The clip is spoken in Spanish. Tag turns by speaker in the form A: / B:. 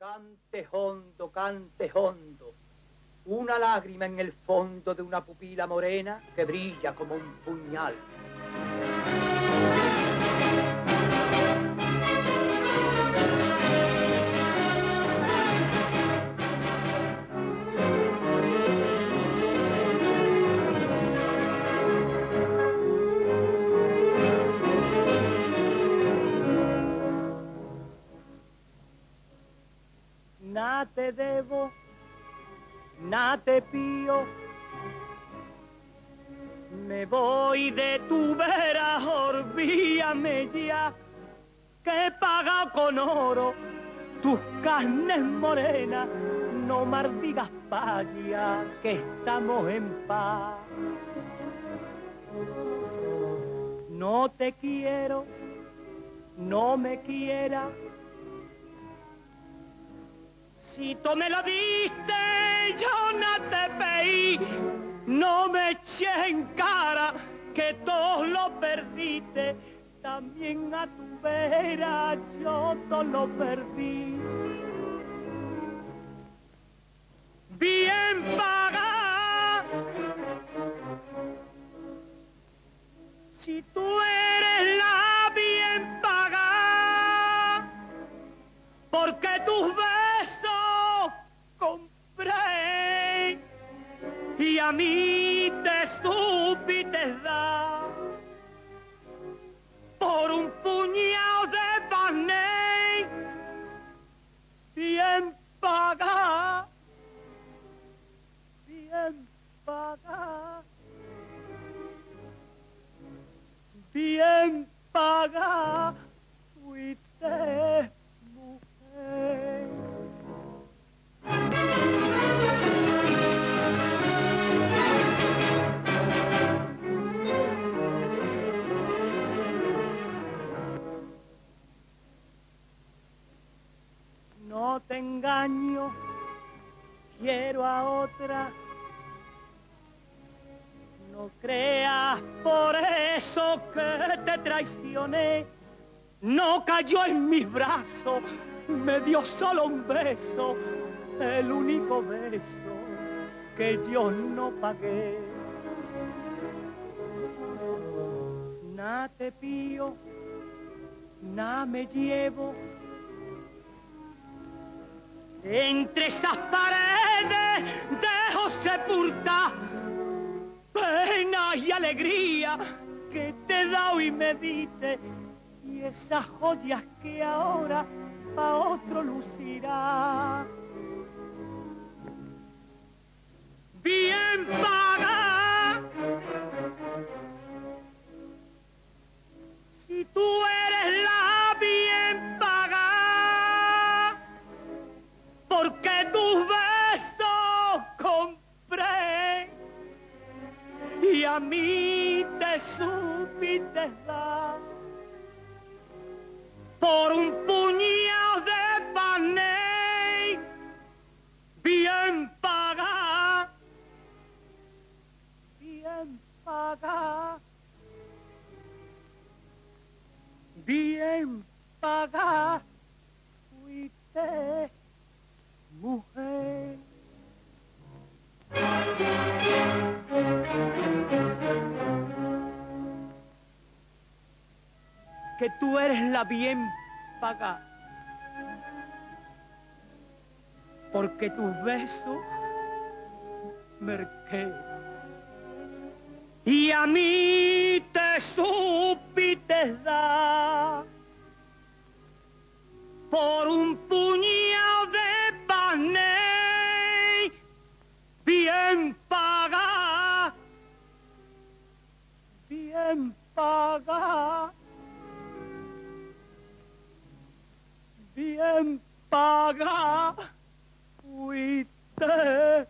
A: Cante hondo, cante hondo. Una lágrima en el fondo de una pupila morena que brilla como un puñal. Na te debo, na te pío. Me voy de tu vera, olvídame ya, que he pagado con oro tus carnes morenas. No mardigas paya, que estamos en paz. No te quiero, no me quieras si tú me lo diste, yo no te pedí, no me eché en cara que todo lo perdiste, también a tu vera yo todo lo perdí. A mí te supiste dar por un puñado de pané bien paga, bien paga, bien paga, fuiste engaño, quiero a otra. No creas por eso que te traicioné. No cayó en mis brazos, me dio solo un beso, el único beso que yo no pagué. Na te pío, na me llevo entre esas paredes dejo sepultar pena y alegría que te dado y me diste y esas joyas que ahora a otro lucirá. Y a mí te supiste dar por un puñado de pané bien paga, bien paga, bien paga, fuiste Que tú eres la bien paga. Porque tus besos merqué. Y a mí te supiste dar por un puñado de pané bien paga, bien paga, bien paga, fuiste